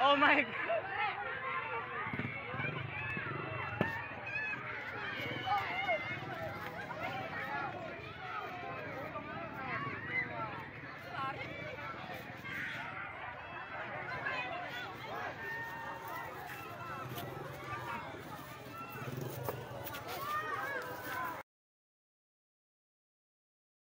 Oh my God.